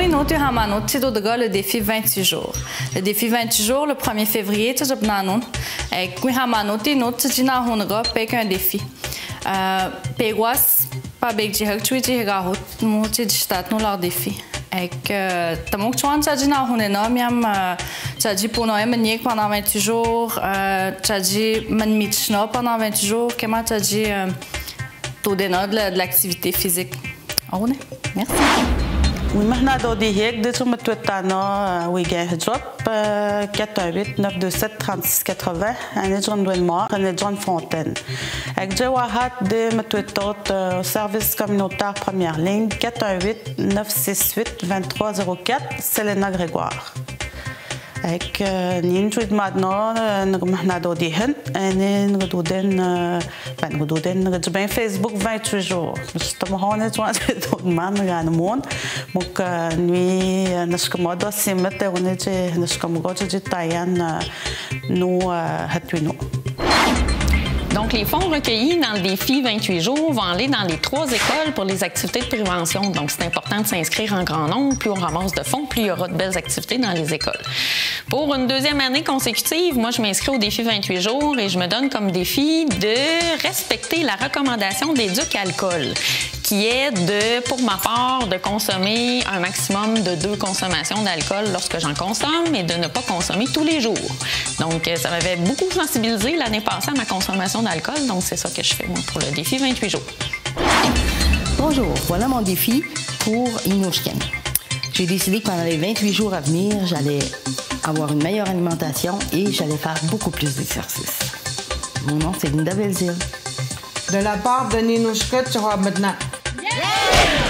Hamanout et Hamanout, c'est le défi 28 jours. Le défi 28 jours, le 1er février, tu as nanon. Et kui Hamanout et nous, tu as un défi. Peguas, pas jihak, tu es gahut, nous, tu as leur défi. Ik tamok chuan chaji na hune na miam chaji puno e maniek pendant 28 jours chaji man mitchna pendant 28 jours kema chaji tout dénot de l'activité physique? On est. Merci. ونحن دودي هيك ديتو متوتانا ويجان جوب 418 927 3680 انا جون دوين ما انا جون فونتين اك جا واحد دي متوتوت سيرفيس كومينوتار بروميير لين 418 968 2304 هيك نينجود مادنا نقمح نادو ديهن أنا نغدو دان بعد نغدو دان فيسبوك 28 جور باش تمهون توان ما نغانمون موك نوي نشكم غادو سيمت ونجي نشكم غادو جي طايان نو هاتوينو Donc, les fonds recueillis dans le défi 28 jours vont aller dans les trois écoles pour les activités de prévention. Donc, c'est important de s'inscrire en grand nombre. Plus on ramasse de fonds, plus il y aura de belles activités dans les écoles. Pour une deuxième année consécutive, moi, je m'inscris au défi 28 jours et je me donne comme défi de respecter la recommandation d'éduc qui est de, pour ma part, de consommer un maximum de deux consommations d'alcool lorsque j'en consomme et de ne pas consommer tous les jours. Donc, ça m'avait beaucoup sensibilisé l'année passée à ma consommation d'alcool, donc c'est ça que je fais moi, pour le défi 28 jours. Bonjour, voilà mon défi pour Inouchken. J'ai décidé que pendant les 28 jours à venir, j'allais avoir une meilleure alimentation et j'allais faire beaucoup plus d'exercice. Mon nom, c'est Linda Belzile. De la part de Ninouchka, tu vas maintenant Yeah!